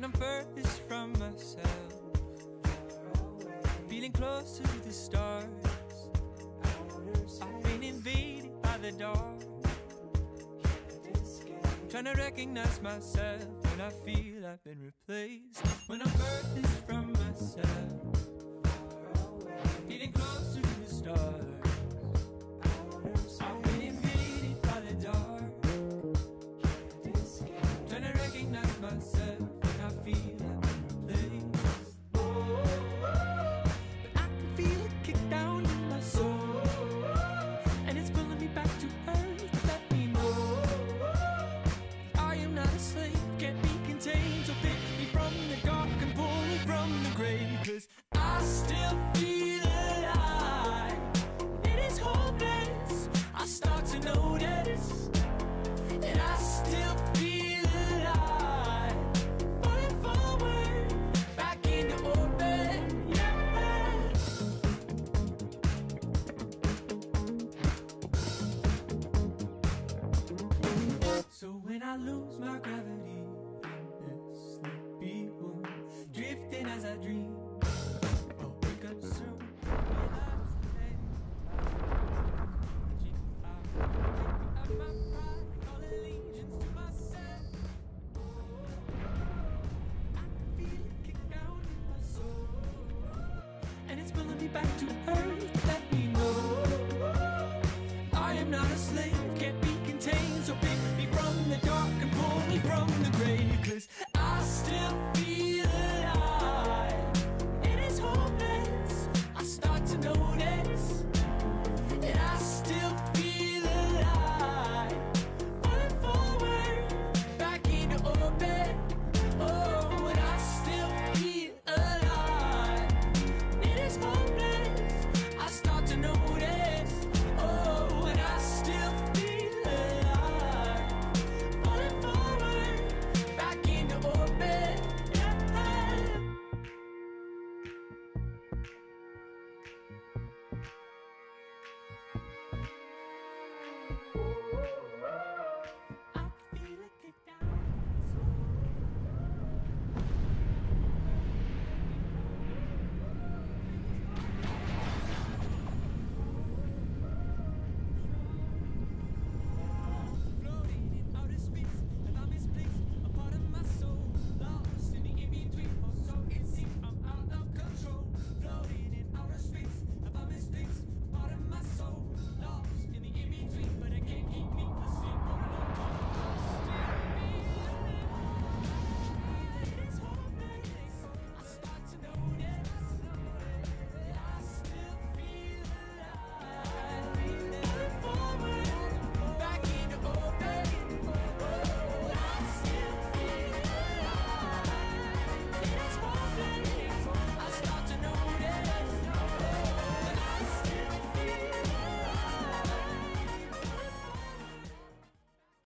when I'm furthest from myself. Feeling closer to the stars. I've been invaded by the dark. Trying to recognize myself when I feel I've been replaced. When I'm furthest from myself. Feeling closer. It's back to earth.